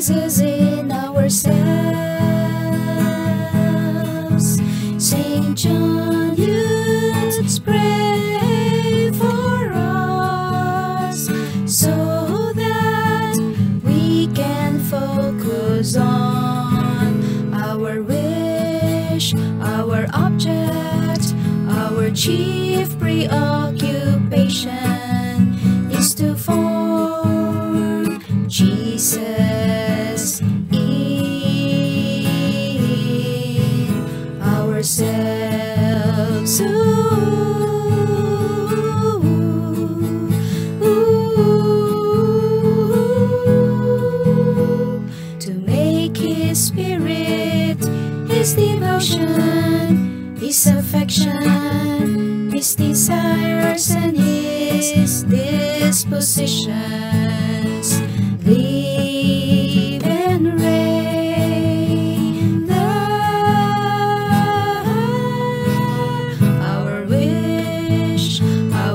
Jesus in ourselves. Saint John, Eudes pray for us so that we can focus on our wish, our object, our chief preoccupation. Ourselves. Ooh, to make his spirit, his devotion, his affection, his desires, and his dispositions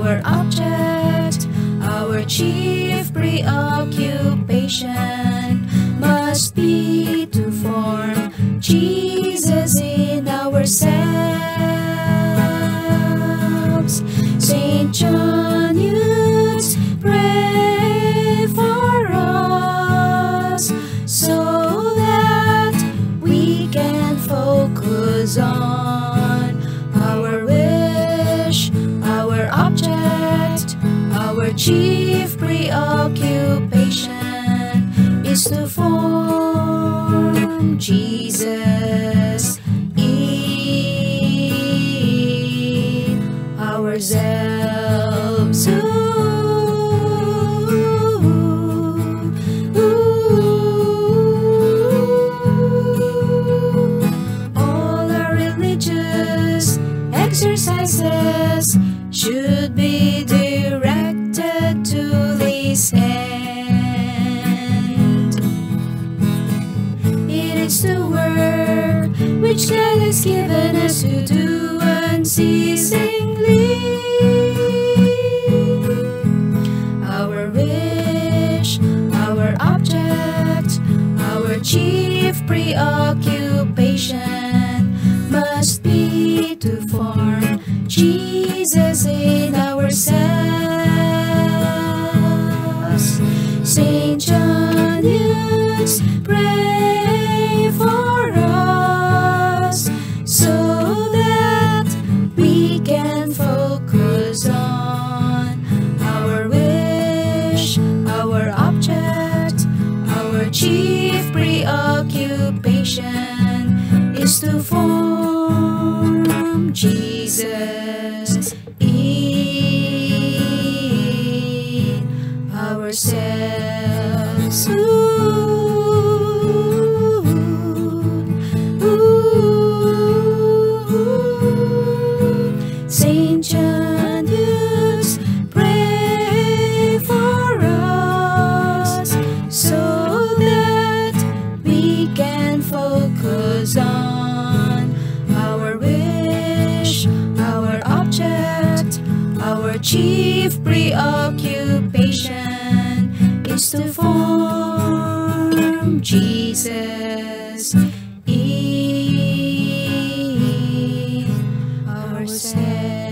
our object, our chief preoccupation must be to form Jesus in ourselves. Saint John, Eudes pray for us so that we can focus on chief preoccupation is to form Jesus in ourselves. Ooh, all our religious exercises should be work which God has given us to do unceasingly. Our wish, our object, our chief preoccupation must be to form Jesus in object, our chief preoccupation is to form Jesus is ourselves.